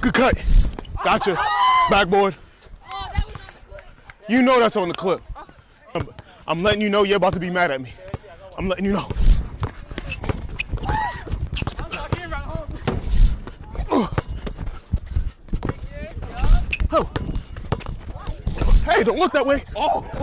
Good cut. Gotcha. Backboard. You know that's on the clip. I'm, I'm letting you know you're about to be mad at me. I'm letting you know. Oh. Hey, don't look that way. Oh.